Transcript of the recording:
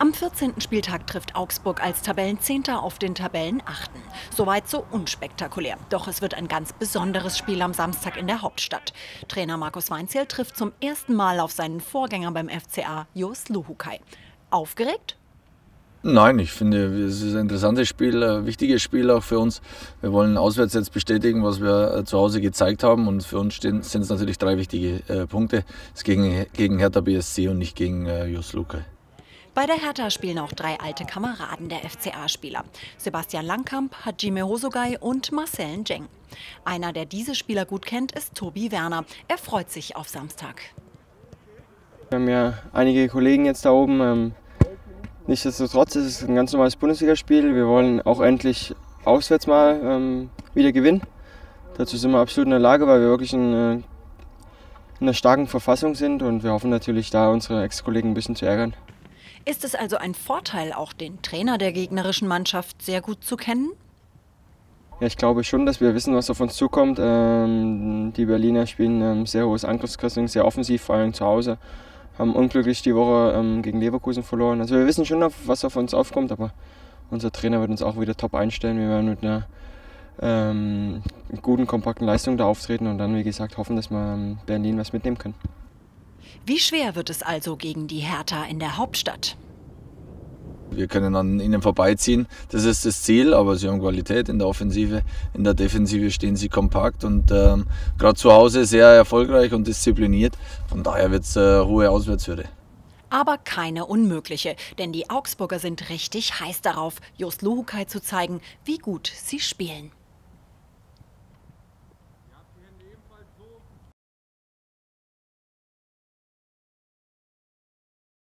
Am 14. Spieltag trifft Augsburg als Tabellenzehnter auf den Tabellenachten. Soweit so unspektakulär. Doch es wird ein ganz besonderes Spiel am Samstag in der Hauptstadt. Trainer Markus Weinzierl trifft zum ersten Mal auf seinen Vorgänger beim FCA, Jos Luhukai. Aufgeregt? Nein, ich finde, es ist ein interessantes Spiel, ein wichtiges Spiel auch für uns. Wir wollen auswärts jetzt bestätigen, was wir äh, zu Hause gezeigt haben. Und für uns sind es natürlich drei wichtige äh, Punkte. Es ist gegen, gegen Hertha BSC und nicht gegen äh, Jos Lukai. Bei der Hertha spielen auch drei alte Kameraden der FCA-Spieler. Sebastian Langkamp, Hajime Hosogai und Marcel Njeng. Einer, der diese Spieler gut kennt, ist Tobi Werner. Er freut sich auf Samstag. Wir haben ja einige Kollegen jetzt da oben. Ähm, nichtsdestotrotz ist es ein ganz normales Bundesligaspiel. Wir wollen auch endlich auswärts mal ähm, wieder gewinnen. Dazu sind wir absolut in der Lage, weil wir wirklich äh, in einer starken Verfassung sind und wir hoffen natürlich da unsere Ex-Kollegen ein bisschen zu ärgern. Ist es also ein Vorteil, auch den Trainer der gegnerischen Mannschaft sehr gut zu kennen? Ja, ich glaube schon, dass wir wissen, was auf uns zukommt. Ähm, die Berliner spielen ähm, sehr hohes Angriffspressing, sehr offensiv, vor allem zu Hause. Haben unglücklich die Woche ähm, gegen Leverkusen verloren. Also wir wissen schon, was auf uns aufkommt, aber unser Trainer wird uns auch wieder top einstellen. Wir werden mit einer ähm, guten, kompakten Leistung da auftreten und dann, wie gesagt, hoffen, dass wir ähm, Berlin was mitnehmen können. Wie schwer wird es also gegen die Hertha in der Hauptstadt? Wir können an ihnen vorbeiziehen, das ist das Ziel, aber sie haben Qualität in der Offensive, in der Defensive stehen sie kompakt und ähm, gerade zu Hause sehr erfolgreich und diszipliniert. Von daher wird es äh, hohe Auswärtshürde. Aber keine unmögliche, denn die Augsburger sind richtig heiß darauf, Just Luhukai zu zeigen, wie gut sie spielen.